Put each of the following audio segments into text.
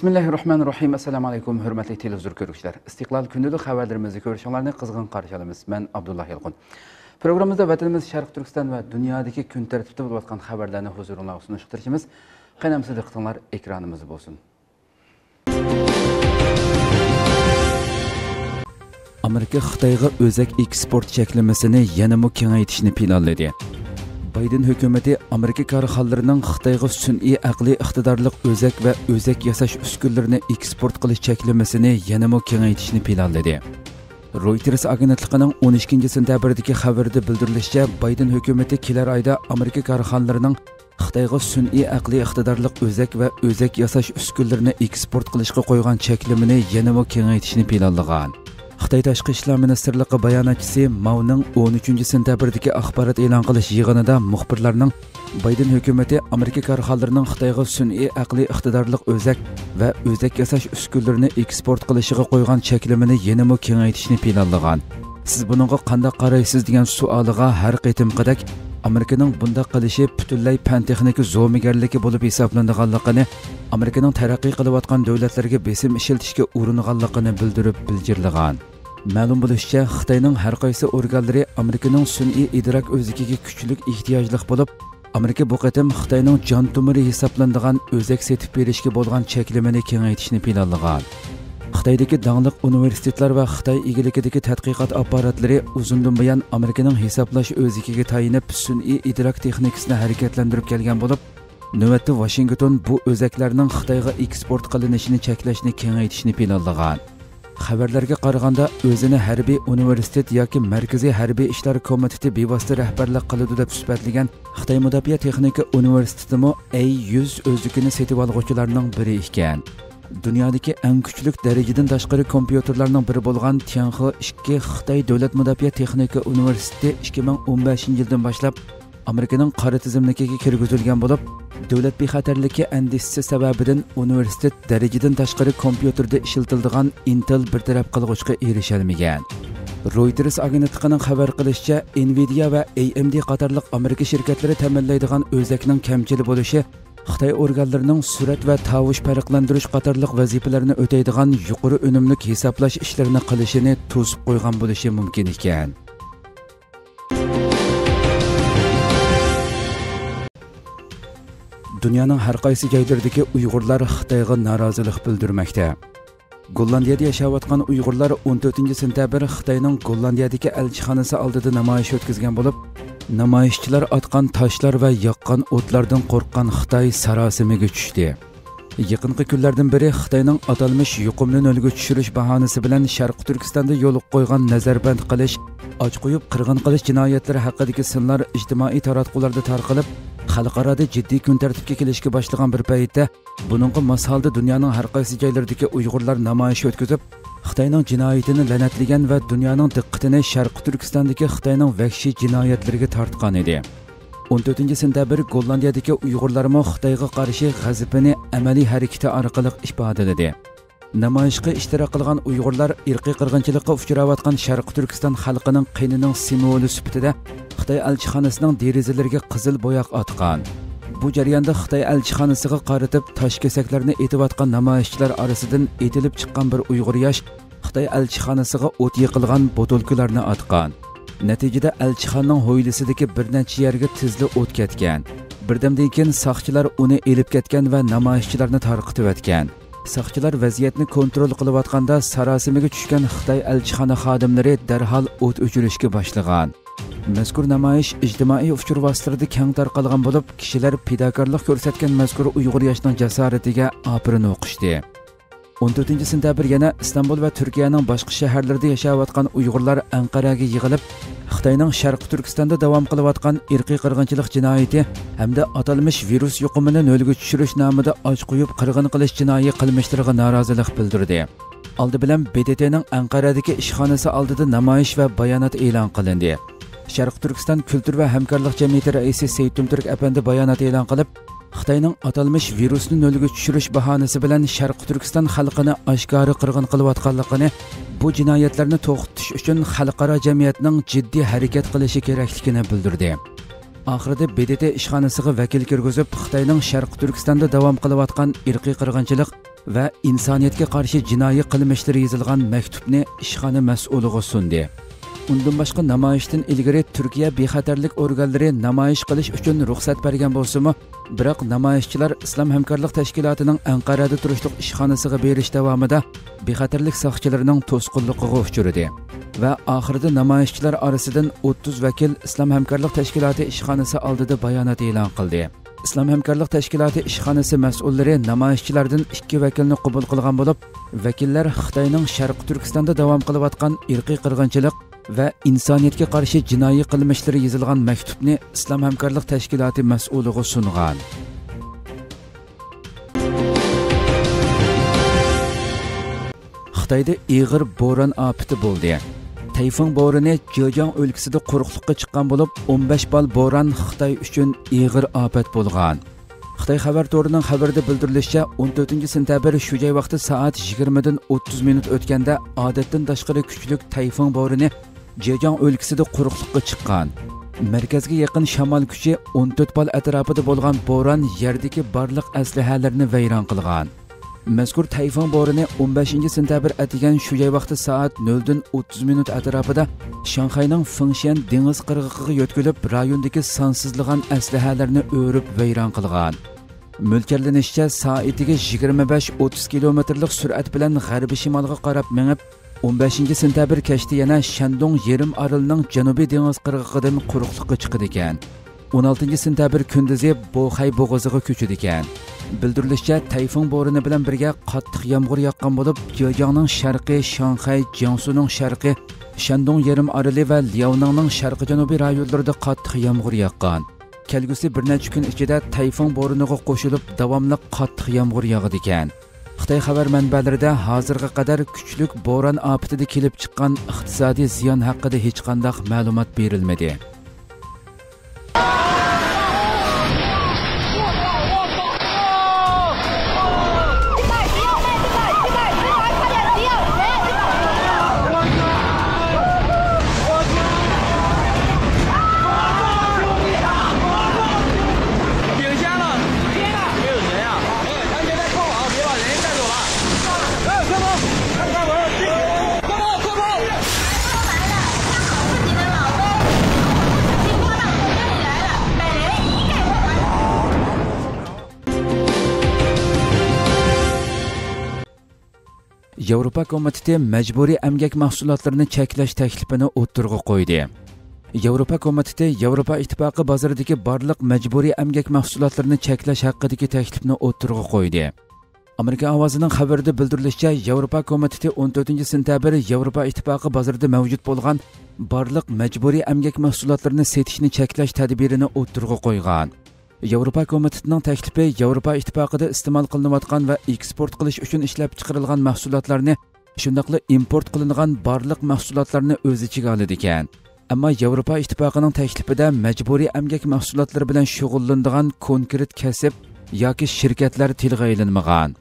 Bismillahirrahmanirrahim. Assalamu alaykum, hörmətli televizor görüşlər. İstiqlal gündəlik xəbərlərimizi görüşənlərini qızğın qarşılamız. Mən Abdullah Yılğun. Proqramımızda vətənimiz Şərq Türkistan və dünyadakı gün tərtibdə olub atqan xəbərlərini huzuruna sunuşdurkimiz. Qənəmsiz diqqətinizlər ekranımızı bolsun. Amerika Xitayğa özək eksport çəkilməsini yəni yanımı kengaytishni planladı. Bayden hökuməti Amerika karxanalarının Xitayğa sün'i aqli iqtidarlıq özək və özək yasaş üskünlərini eksport qilish cheklanmasini yanamı kengaytishni planladı. Reuters agentligining 12 sentябрдagi xabarda bildirilishicha, Bayden hökuməti kelar oyda Amerika karxanalarının Xitayğa sün'i aqli iqtidarlıq özək və özək yasaş üskünlərini eksport qilishga qo'ygan cheklimini yanamı kengaytishni planlagan. Қытай Ташқы Ишлар Министрлігі баянатшысы Мауның 13 сентябрдегі ақпарат елан қылыш жиғанында мұхбірларның Байден үкіметі Америка кархаларының Қытайға сүн'i әқли иқтидарлық өзәк вә өзәк ясаш үскүлләрне экспорт қылышыға қойған чеклемені енімі кеңейтішіні пейналыған. Сіз бұныңғы қанда қарайсыз деген суалыға әр қетім қыдак Amerikanın bunda qilishi butunlay fan texniki bo'lib hisoblanganligini Amerikaning taraqqiy qilayotgan davlatlarga besim ishiltishga uringanligini bildirib bildirlagan ma'lum bo'lishicha xitoyning har qaysi organlari amerikaning sun'iy idrok o'zikiga kuchlik ehtiyojli bo'lib amerika bu qatim xitoyning jon tumiri hisoblanadigan o'zak setib berishga bo'lgan cheklamani kengaytirishni planlagan. Xitoydagi dangliq universitetlar va xitoy egiligidagi tadqiqot apparatlari uzundan buyon amerikaning hisoblash o'zikiga tayinib sun'iy idrok texnikasini harakatlantirib kelgan bo'lib navbatda vashington bu o'zaklarning xitoyga eksport qilinishini cheklashni kengaytirishni planlagan. Xabarlarga qaraganda o'zini harbiy universitet yoki markaziy harbiy ishlar komiteti bevosita rahbarlik qiladi deb sifatlagan xitoy mudofaa texnika universitetimi a yuz o'zligini setib olg'uvchilarning biri ekan. Dunyodagi eng kuchli darajadan tashqari kompyuterlarning biri bo'lgan tianxi ikki xitoy davlat mudofaa texnika universiteti 2015 yildan boshlab amerikaning qora tizimligiga kirgizilgan bo'lib davlat bexatarligi andisisi sababidan universitet darajadan tashqari kompyuterda ishlatiladigan intel bir taraf qilg'uchga erisholmagan reuters agentligining xabar qilishicha nvidia va amd qatorliq amerika shirkatlari ta'minlaydigan o'zakning kamchili bo'lishi xitoy organlarining surat va tovush farqlantirish qatorliq vazifalarni o'taydigan yuqori unumli hisoblash ishlarini qilishini to'sib qo'ygan bo'lishi mumkin ekan dunyoning har qaysi joylaridagi uyg'urlar xitoyga norozilik bildirmoqda. Gollandiyada yashayotgan uyg'urlar 14 sentabr xitoyning gollandiyadagi elchixonasi oldida namoyish o'tkazgan bo'lib namoyishchilar otgan toshlar va yoqqan o'tlardan qo'rqqan xitoy sarosimiga tushdi. Yaqinqi kunlardan biri xitoyning atalmish yuqumni nolga tushirish bahonasi bilan sharqi turkistonda yo'l qo'ygan nazarband qilish och qo'yib qirg'in qilish jinoyatlari haqidagi sinlar ijtimoiy taratqularda tarqalib xalqaroda jiddiy kun tartibga kelishga boshlagan bir paytda buningga mos holda dunyoning har qaysi joylaridagi uyg'urlar namoyish o'tkazib xitoyning jinoyatini la'natlagan va dunyoning diqqatini sharqi turkistondagi xitoyning vahshiy jinoyatlariga tortgan edi. 14 sentabr gollandiyadagi uyg'urlarmi xitoyga qarshi g'azabini amaliy harakati orqali ifodaladi namoyishga ishtirok qilgan uyg'urlar irqiy qirg'inchilikqa uchrayotgan sharqi turkiston xalqining qinining simvoli sifatida xitoy elchixonasining derazalariga qizil bo'yoq otgan. Bu jarayonda xitoy elchixonasiga qaratib tosh kesaklarni etayotgan namoyishchilar orasidan etilib chiqqan bir uyg'ur yosh xitoy elchixonasiga o't yiqilgan botulkalarni otgan. Natijada alchixonning hovlisidagi bir necha yerga tizli o't ketgan birdamdan keyin soqchilar uni elib ketgan va namoyishchilarni tarqitiyotgan soqchilar vaziyatni kontrol qilayotganda sarosimiga tushgan xitoy elchixona xodimlari darhol o't o'chirishga boshlagan. Mazkur namoyish ijtimoiy uchur vositalarida keng tarqalgan bo'lib kishilar fidokorlik ko'rsatgan mazkur uyg'ur yoshining jasoratiga opirin o'qishdi. 14 sentabr yana istanbul va turkiyaning boshqa shaharlarida yashayotgan uyg'urlar anqaraga yig'ilib xitoyning sharqi turkistonda davom qilayotgan irqiy qirg'inchilik jinoyati hamda atalmish virus yuqumini nolga tushirish nomida och qo'yib qirg'in qilish jinoiy qilmishlariga norozilik bildirdi. Oldi bilan bdtning anqaradagi ishxonasi oldida namoyish va bayonot e'lon qilindi. Sharq turkiston kultur va hamkorlik jamiyati raisi seytumturk apandi bayonot e'lon qilib xitoyning atalmish virusni nolga tushirish bahonasi bilan sharq turkiston xalqini oshkora qirg'in qilayotganligini bu jinoyatlarni to'xtatish uchun xalqaro jamiyatning jiddiy harakat qilishi kerakligini bildirdi. Oxirida bdt ishxonasiga vakil kirgizib xitoyning sharq turkistonda davom qilayotgan irqiy qirg'inchilik va insoniyatga qarshi jinoiy qilmishlar yozilgan maktubni ishxona mas'uliga sundi. Undan boshqa namoyishdan ilgari turkiya bexatarlik organlari namoyish qilish uchun ruxsat bergan bo'lsimi biroq namoyishchilar islom hamkorlik tashkilotining anqarada turishliq ishxonasiga berish davomida bexatarlik soqchilarining to'sqinligiga uchradi va oxirida namoyishchilar orasidan 30 vakil islom hamkorlik tashkiloti ishxonasi oldida bayonot e'lon qildi. Islom hamkorlik tashkiloti ishxonasi mas'ullari namoyishchilardan ikki vakilni qabul qilgan bo'lib vakillar xitoyning sharqi turkistonda davom qilayotgan irqiy qirg'inchilik va insoniyatga qarshi jinoiy qilmishlari yozilgan maktubni islom hamkorlik tashkiloti mas'uliga sungan. Xitoyda ig'ir bo'ron opiti bo'ldi. Tayfun bo'roni jojang o'lkasida quruqlikqa chiqqan bo'lib 15 bal bo'ron xitoy uchun ig'ir ofat bo'lgan. Xitoy xabar to'rining xabarida bildirilishicha 14 sentabr shu joy vaqti soat 20 dan 30 minut o'tganda odatdan tashqari kuchli tayfun bo'roni jejang o'lkasida quruqliqqa chiqqan. Markazga yaqin shamol kuchi 14 bal atrofida bo'lgan bo'ron yerdagi barliq aslahalarni vayron qilgan. Mazkur tayfun bo'rini 15 sentabr atigan shu joy vaqti soat 0 dan 30 minut atrofida shanxayning fingshan dengiz qirg'og'iga yo'tkilib rayondagi sonsizlagan aslahalarni o'rib vayron qilgan. Mo'ljallanishcha soatiga 25-30 kilometrlik surat bilan g'arbiy shimolga qarab mingib 15 sentabr kechda yana shandong yerim orolining janubiy dengiz qirg'og'idan quruqliqqa chiqadi ekan 16 sentabr kunduzi Boxay bo'g'oziga ko'chadi ekan. Bildirilishicha, tayfun bo'rini bilan birga qattiq yomg'ir yoqqan bo'lib, Jiyojangning sharqi, Shanxay, Jiangsuning sharqi, Shandong yarim oroli va Liaoningning sharqi janubiy rayonlarida qattiq yomg'ir yoqqan. Kelgusi bir necha kun ichida tayfun bo'riniga qo'shilib, davomli qattiq yomg'ir yog'adi ekan. Xitay xəbər mənbələrində hazırğa qədər güclük boran apətində kelib çıxan iqtisadi ziyan haqqında heç qandaq məlumat verilmədi. Yevropa komiteti majburiy emgak mahsulotlarini cheklash taklifini o'ttirg'a qo'ydi. Yevropa komiteti Yevropa ittifoqi bozoridagi barliq majburiy emgak mahsulotlarini cheklash haqidagi taklifni o'ttirg'a qo'ydi. Amerika ovozining xabarida bildirilishicha, Yevropa komiteti 14 sentabr Yevropa ittifoqi bozorida mavjud bo'lgan barliq majburiy emgak mahsulotlarini setishni cheklash tadbirini o'ttirg'a qo'ygan. Yevropa komitetining taklifi Yevropa ittifoqida iste'mol qilinayotgan va eksport qilish uchun ishlab chiqarilgan mahsulotlarni, shundaqla import qilingan barliq mahsulotlarni o'z ichiga oladi ekan. Ammo Yevropa ittifoqining taklifida majburiy amgak mahsulotlari bilan shug'ullanadigan konkret kasb yoki shirkatlar tilga ilinmagan.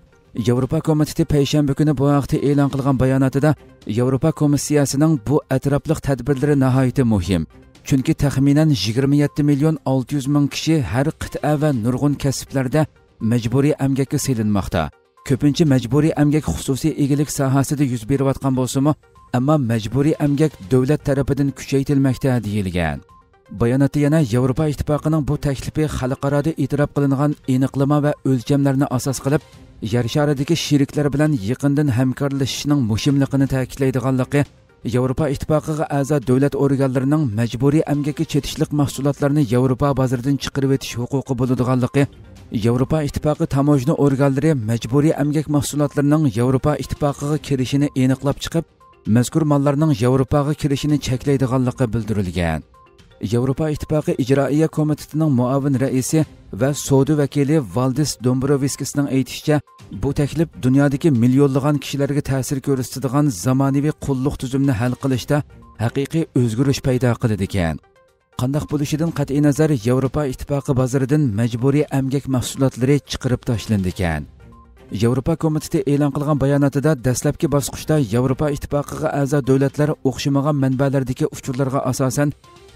Yevropa komiteti payshanba kuni bu haqda e'lon qilgan bayonotida Yevropa komissiyasining bu atrofliq tadbirlari nihoyatda muhim chunki taxminan 27 million 600 ming kishi har qit'a va nurg'un kasblarda majburiy amgakka selinmoqda. Ko'pincha majburiy amgak xususiy egilik sohasida yuz berayotgan bo'lsimi ammo majburiy amgak davlat tarafidan kuchaytirilmoqda deyilgan. Bayonotda yana yevropa ittifoqining bu taklifi xalqaroda e'tirof qilingan aniqlama va o'lchamlarni asos qilib yer sharidagi sheriklar bilan yaqindan hamkorlashishning muhimligini ta'kidlaydiganligi Yevropa ittifoqiga a'zo davlat organlarining majburiy emgakka chetishlik mahsulotlarini Yevropa bozoridan chiqarib o'tish huquqi bo'ladiganligi Yevropa ittifoqi tamojna organlari majburiy amgak mahsulotlarining Yevropa ittifoqiga kirishini aniqlab chiqib, mazkur mollarning Yevropaga kirishini cheklaydiganligi bildirilgan. Yevropa ittifoqi ijroiya komitetining muavin raisi va savdo vakili Valdis Dombroviskisning aytishicha, bu taklif dunyodagi millionlagan kishilarga ta'sir ko'rsatadigan zamonaviy qulluq tuzumni hal qilishda haqiqiy o'zgarish paydo qiladi ekan. qandoq bo'lishidan qat'iy nazar Yevropa ittifoqi bozoridan majburiy amgak mahsulotlari chiqarib tashlandi ekan. Yevropa komiteti e'lon qilgan bayonotida dastlabki bosqichda Yevropa ittifoqiga a'zo davlatlar o'xshamagan manbalardagi uchurlarga asosan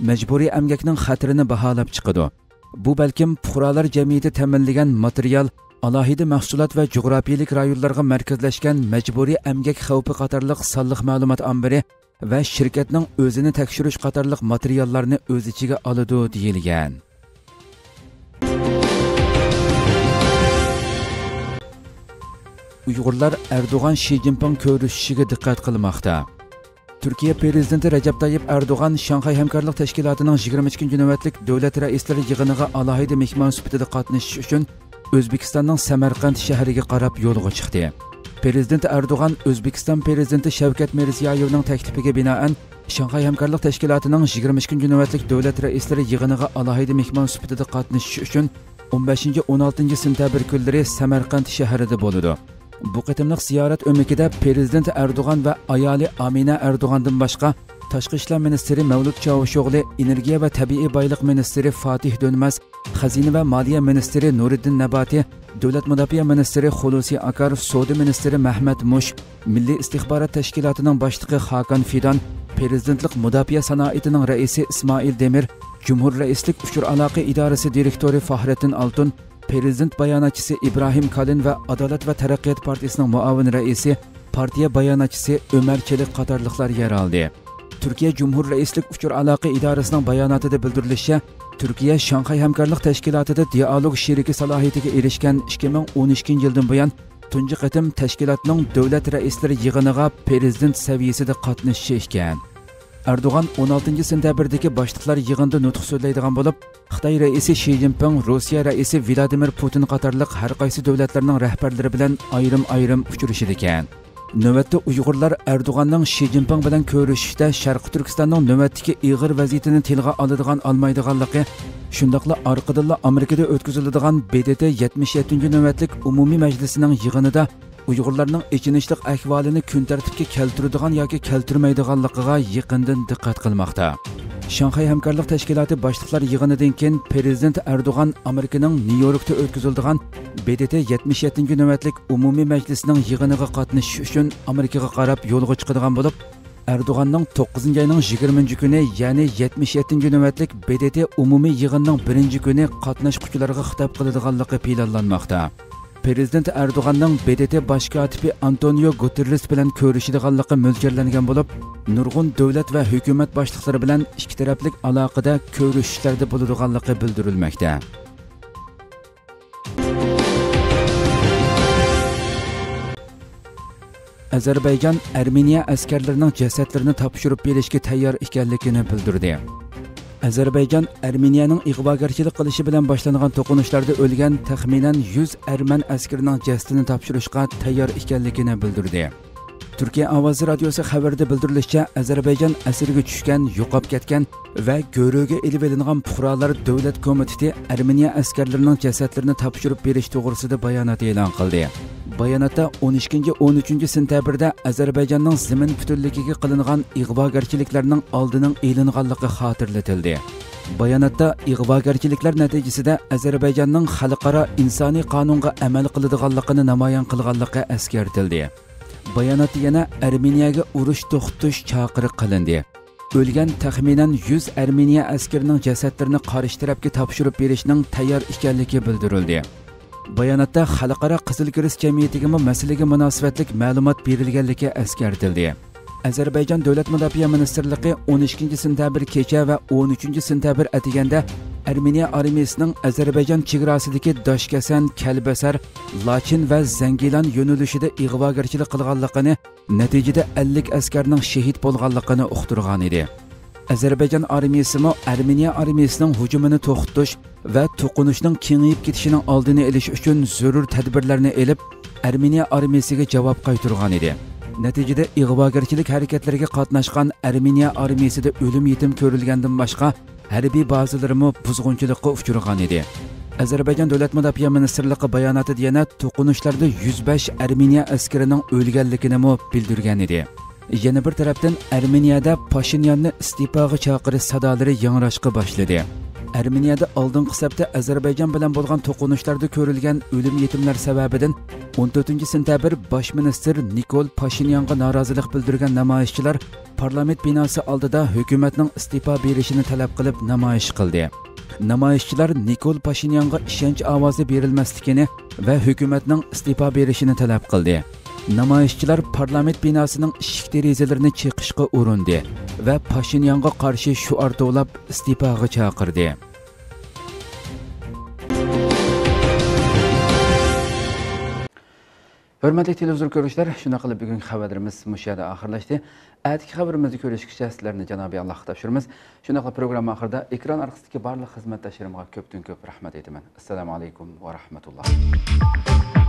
majburiy amgakning xatrini baholab chiqadi. Bu balkim fuqarolar jamiyati ta'minlagan material alohida mahsulot va jo'grafiyalik rayonlarga markazlashgan majburiy amgak xavfi qatorliq sonliq ma'lumot ombiri va shirkatning o'zini tekshirish qatorliq materiallarni o'z ichiga oladi deyilgan uyg'urlar erdo'g'an shi zinpin ko'rishishiga diqqat qilmoqda Türkiye prezidenti Recep Tayyip Erdoğan Şanghay Hemkarlıq Təşkilatının 22-ci növbətlik dövlət rəisləri yığınına alayda mehman sübutida qatnashish uchun Özbekistanның Samarqand shahriga qarab yo'lga chiqdi. Prezident Erdoğan O'zbekiston prezidenti Shavkat Mirziyoyevning taklifiga binoan Şanghay Hemkarlıq Təşkilatının 22-ci növbətlik dövlət rəisləri yığınına alayda mehman sübutida qatnashish 15-16 sentabr kunlari Samarqand shahrida bo'ladi. Bu qitimliq ziyorat o'mikida prezident Erdoğan va ayoli Amina Erdoğandan boshqa Tashqi ishlar ministri Mavlud Cavushoğlu, Energiya va Təbii Baylıq ministri Fatih Dönməz, Xəzinə və Maliyyə ministri Nuriddin Nəbati, Dövlət Müdafiə ministri Xulusi Akar, Sodi ministri Məhməd Muş, Milli İstihbarat Təşkilatının başlığı Hakan Fidan, Prezidentlik Müdafiə Sənayətinin rəisi İsmail Demir, Cumhur Rəislik Üçür Əlaqə İdarəsi direktori Fahrettin Altun, prezident bayonotchisi ibrohim kalin va adolat va taraqqiyot partiyasining muavin raisi partiya bayonotchisi umar chelik qatorliqlar yer oldi turkiya jumhur raislik uchur aloqa idorasining bayonotida bildirilishicha turkiya shanxay hamkorlik tashkilotida dialog sheriki salohiyatiga erishgan 2012 yildan buyon tunji qatim tashkilotning davlat raislari yig'iniga prezident saviyasida qatnashishi ekan Erdoğan 16 sentyabr'dagi başlıqlar yig'inida nutq so'zlaydigan bo'lib, Xitoy raisi Shi Jinping, Rossiya raisi Vladimir Putin qatorliq har qaysi davlatlarning rahbarlari bilan ayrim-ayrim uchrashar ekan. Növətdə Uyğurlar Erdoğanın Xi Jinping bilan görüşüşdə Şərqi Türkistanın növətdəki iğir vəziyyətini tilgə alıdığan almaydığanlığı, şundaqla arqadınla Amerikada ötküzüldüğən BDT 77-ci növətlik Ümumi Məclisinin yığınında uyg'urlarning ichinishliq ahvolini kun tartibga keltiradigan yoki keltirmaydiganligiga yaqindan diqqat qilmoqda. Shanxay hamkorlik tashkiloti boshliqlar yig'inidan keyin prezident erdo'g'an amerikaning nyu yorkda o'tkaziladigan bdt 77 navbatlik umumiy majlisining yig'iniga qatnashish uchun amerikaga qarab yo'lga chiqadigan bo'lib erdo'g'anning 9 oyning 20 kuni ya'ni 77 navbatlik bdt umumiy yig'inning birinchi kuni qatnashuvchilarga xitob qiladiganligi planlanmoqda prezident erdo'g'anning bdt bosh kotibi antonio guterres bilan ko'rishadiganligi mo'ljallangan bo'lib nurg'un davlat va hukumat boshliqlari bilan ikki taraflik aloqada ko'rishishlarda bo'ladiganligi bildirilmoqda ozarbayjon armeniya askarlarining jasadlarini topshirib berishga tayyor ekanligini bildirdi Azərbaycan Ermeniyanın ig'vogarchilik qilishi bilan boshlangan to'qinishlarda o'lgan taxminan 100 arman askarining jasadini topshirishga tayyor ekanligini bildirdi. Türkiye Avazı Radyosu xəbərdə bildirilmişcə, Azərbaycan əsirgə düşkən, yoxab getkən və görüge elib elinğan puxralar Dövlət Komiteti Ermeniya əskərlərinin cəsədlərini tapşırıb beriş doğrusuda bayanat elan qıldı. Bayonotda 12-13 sentabrda ozarbayjonning zimin butunligiga qilingan ig'vogarchiliklarning oldining e'linganligi xotirlatildi. Bayonotda ig'vogarchiliklar natijasida ozarbayjonning xalqaro insoniy qonunga amal qiladiganligini namoyon qilganligi eskartildi. Bayonotda yana armeniyaga urush to'xtatish chaqiri qilindi. O'lgan taxminan 100 armeniya askarining jasadlarini qarshi tarafga topshirib berishning tayyor ekanligi bildirildi. bayonotda xalqaro qizil guruch jamiyatigimi masalaga munosabatlik ma'lumot berilganligi eskartildi Azərbaycan Dövlət Müdafiə Nazirliyi 12-ci sentyabr keçə və 13-cü sentyabr ətigəndə Ermeniya armiyasının Azərbaycan çigrasındakı Daşkəsən, Kəlbəsər, Laçin və Zəngilan yönəlişində ig'vogarchilik qilganligini, nəticədə 50 əskərinin şəhid bo'lganligini uqtirgan edi. Azərbaycan armiyasımı Ermeniya armiyasının hücumunu toxtuş və toqunuşun kengiyib getişinin aldını eliş üçün zərur tədbirlərini elib, Ermeniya armiyasına cavab qaytırğan idi. Nəticədə iğvagarçılıq hərəkətlərinə qatnaşqan Ermeniya armiyasında ölüm yetim görülgəndən başqa hərbi bazalarımı buzğunçuluğa uçurğan idi. Azərbaycan Dövlət Müdafiə Nazirliyi bəyanatı deyənə toqunuşlarda 105 Ermeniya əskərinin ölgənligini bildirgən idi. Yana bir tərəfdən Ermeniyada Paşinyanı istifağa çağırı sədalari yangrashqa başladı. Ermeniyada aldınqı səbtə Azərbaycan bilan bolğan toqunuşlarda görülgən ölüm yetimlər səbəbindən 14-cü sentabr baş minister Nikol Paşinyanğa narazılıq bildirən namayişçilər parlament binası aldıda hökumətin istifa verişini tələb qılıb namayiş qıldı. Namayişçilər Nikol Paşinyanğa işənç avazı verilməsligini və hökumətin istifa verişini tələb qıldı. Namoyishchilar parlament binosining eshik derazalarini chiqishga urindi va pashinyanga qarshi shuar to'lab iste'foga chaqirdi. Hurmatli televizor ko'ruvchilar shuna qilib bugungi xabarimiz mush yerda oxirlashdi. Atigi xabarimizni ko'rishgacha sizlarni janobiy allohga topshiramiz. Shuna qilib programma oxirida ekran orqasidagi barliq xizmatdoshlarimga ko'pdan ko'p rahmat aytaman. Assalomu alaykum va rahmatulloh.